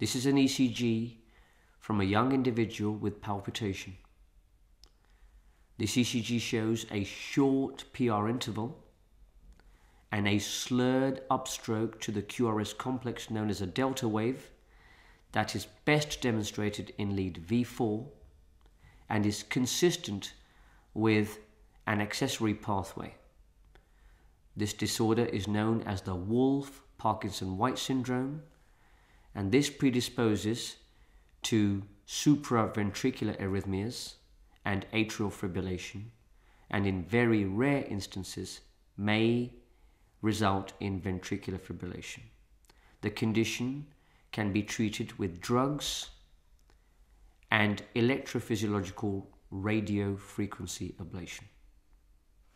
This is an ECG from a young individual with palpitation. This ECG shows a short PR interval and a slurred upstroke to the QRS complex known as a delta wave that is best demonstrated in lead V4 and is consistent with an accessory pathway. This disorder is known as the Wolff Parkinson White syndrome, and this predisposes to supraventricular arrhythmias and atrial fibrillation, and in very rare instances may result in ventricular fibrillation. The condition can be treated with drugs and electrophysiological radio frequency ablation.